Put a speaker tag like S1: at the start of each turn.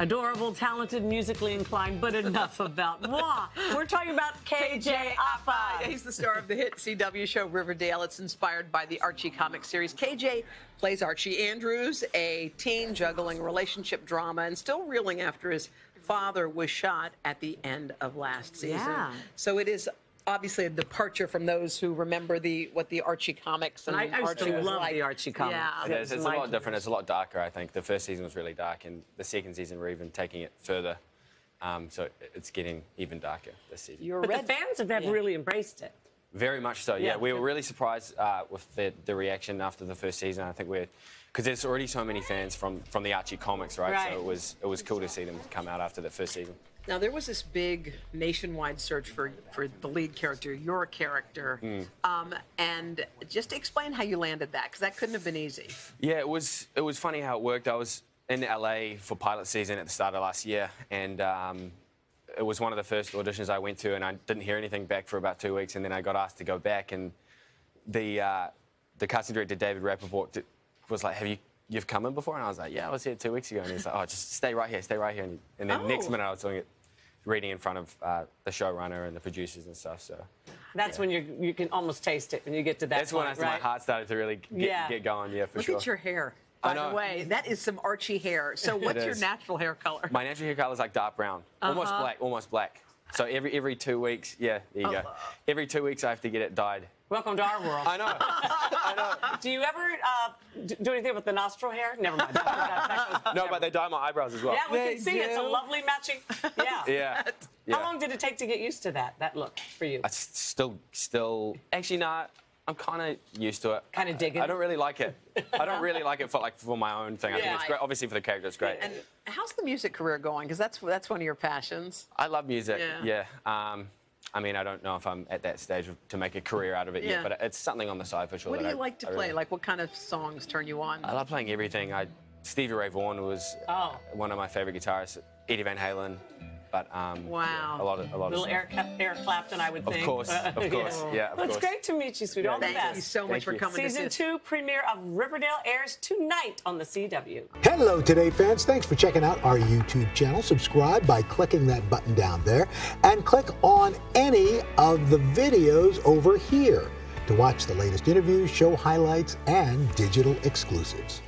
S1: Adorable, talented, musically inclined, but enough about moi. We're talking about KJ Apa.
S2: He's the star of the hit CW show Riverdale. It's inspired by the Archie comic series. KJ plays Archie Andrews, a teen juggling relationship drama and still reeling after his father was shot at the end of last season.
S1: Yeah.
S2: So it is obviously a departure from those who remember the what the Archie comics and
S1: I- I used to
S2: Archie was
S1: love
S2: like.
S1: the Archie comics.
S2: Yeah.
S3: It is. It's a lot different. It's a lot darker, I think. The first season was really dark, and the second season we're even taking it further. Um, so it's getting even darker this season.
S2: You're
S1: But
S2: red.
S1: the fans have, have
S2: Yeah.
S1: really embraced it.
S3: Very much so. Yeah,
S1: Yeah.
S3: we were really surprised uh, with the, the reaction after the first season. I think we're because there's already so many fans from, from the Archie comics, right?
S1: Right.
S3: So it was it was cool to see them come out after the first season.
S2: Now there was this big nationwide search for for the lead character, your character,
S3: Hmm.
S2: um, and just explain how you landed that because that couldn't have been easy.
S3: Yeah, it was it was funny how it worked. I was in LA for pilot season at the start of last year, and um, it was one of the first auditions I went to, and I didn't hear anything back for about two weeks, and then I got asked to go back, and the uh, the casting director David Rappaport d- was like, "Have you you've come in before?" And I was like, "Yeah, I was here two weeks ago," and he's like, "Oh, just stay right here, stay right here," and, and then next
S2: Oh.
S3: minute I was doing it, reading in front of uh, the showrunner and the producers and stuff. So
S1: That's when you you can almost taste it when you get to that
S3: that's when I,
S1: point,
S3: my heart started to really get,
S1: Yeah.
S3: get going. Yeah, for
S2: Look
S3: sure.
S2: at your hair.
S3: I
S2: By the way, that is some Archie hair. So what's your natural hair color?
S3: My natural hair color is like dark brown, almost
S2: Uh-huh.
S3: black, almost black. So every every two weeks, yeah, there you go.
S2: Oh.
S3: Every two weeks, I have to get it dyed.
S1: Welcome to our world.
S3: I know. I know.
S1: Do you ever uh, do anything with the nostril hair? Never mind. That- that- that goes-
S3: No, but they dye my eyebrows as well.
S1: yeah, we
S2: They
S1: can see it's a lovely matching. Yeah.
S3: Yeah. yeah.
S1: How long did it take to get used to that that look for you?
S3: I s- still, still. Actually, nah. I'm kind of used to it.
S1: Kinda digging
S3: I don't really like it. I don't really like it for like for my own thing. I think
S1: Yeah.
S3: it's great. Obviously, for the character, it's great.
S2: And how's the music career going? Because that's that's one of your passions.
S3: I love music.
S2: Yeah.
S3: Yeah. Um, I mean, I don't know if I'm at that stage to make a career out of it
S2: Yeah.
S3: yet, but it's something on the side for sure.
S2: What do you
S3: I-
S2: like to play?
S3: really-
S2: Like what kind of songs turn you on?
S3: I love playing everything. I Stevie Ray Vaughan was
S1: Oh.
S3: one of my favorite guitarists. Eddie Van Halen, but um,
S2: Wow.
S3: yeah, a lot of a lot
S1: Little
S3: of
S1: Eric, Clap- Eric Clapton, I would
S3: Of
S1: think.
S3: course, of course, yeah, of
S1: Well, it's
S3: course.
S1: great to meet you, sweet. All the
S2: Thank
S1: best.
S2: you so much
S3: Thank
S2: for coming
S1: Season
S2: to
S1: two premiere of Riverdale airs tonight on the CW.
S4: Hello, Today fans. Thanks for checking out our YouTube channel. Subscribe by clicking that button down there and click on any of the videos over here to watch the latest interviews, show highlights, and digital exclusives.